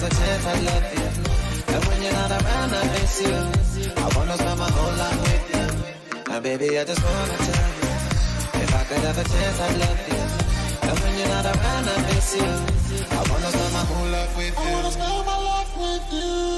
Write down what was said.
have a chance, I'd love you. And when you're not around, I miss you. I wanna spend my whole life with you. Now baby, I just wanna tell you If I could have a chance, I'd love you. And when you're not around, I miss you. I wanna spend my whole life with you. I wanna spend my life with you.